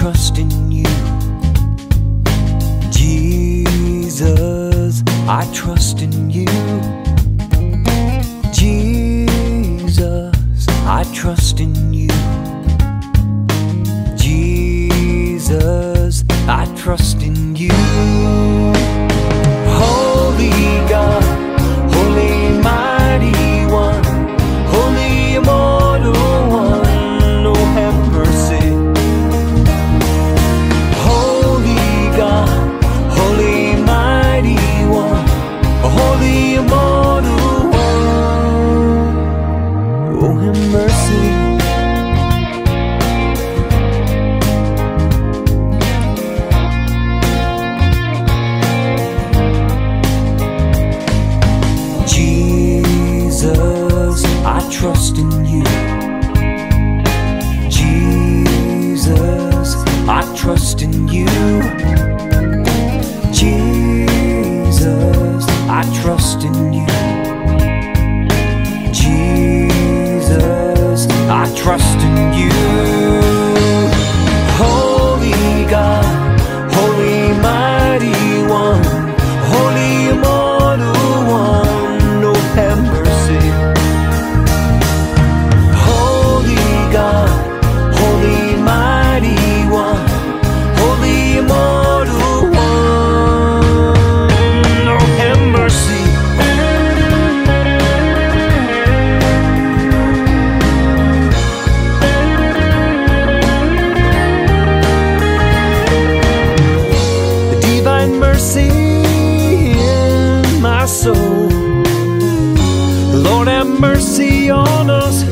trust in you. Jesus, I trust in you. Jesus, I trust in you. Jesus, I trust in you. Oh have mercy. Jesus, I trust in you. Jesus, I trust in you. Soul. Lord, have mercy on us